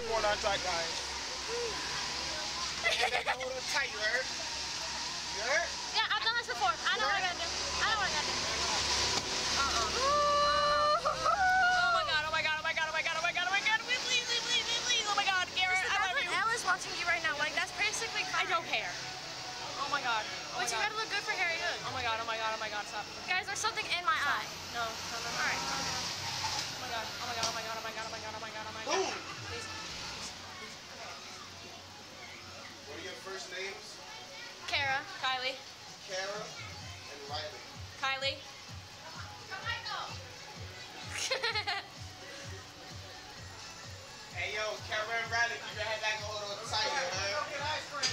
I'm going on tight, guys. and they can hold on tight, you heard? You heard? Yeah, I've done this before. I know what I gotta do. I know what I gotta do. Uh-uh. Oh my god, oh my god, oh my god, oh my god, oh my god, oh my god, please, please, please, please, please, oh my god, Garrett, I love you. Ella's watching you right now. Like, that's basically I don't care. Oh my god. Oh my you god. gotta look good for Harry Hood. Oh my god, oh my god, oh my god, stop. Guys, there's something in my stop. eye. No, no, no, no. Alright. Oh my god, oh my god, oh my god, oh my god, oh my god, oh my god, oh my god. Boom! Please. What are names? Karah. Kylie. Karah and Riley. Kylie. Hey yo, Karah and Riley, keep your head back and hold on tight, you heard?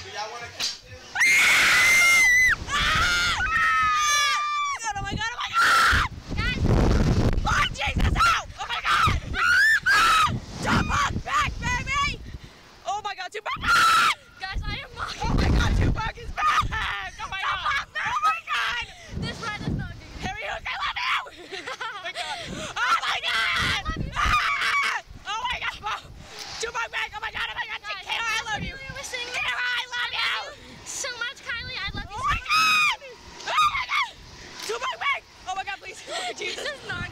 Do y'all so much. Oh my god, oh my god, oh Kyra, I love you. Kyra, I love you. So much, Kylie, I love you. Oh my god! Oh my god! My! Oh my god, please. Oh, Jesus. This is not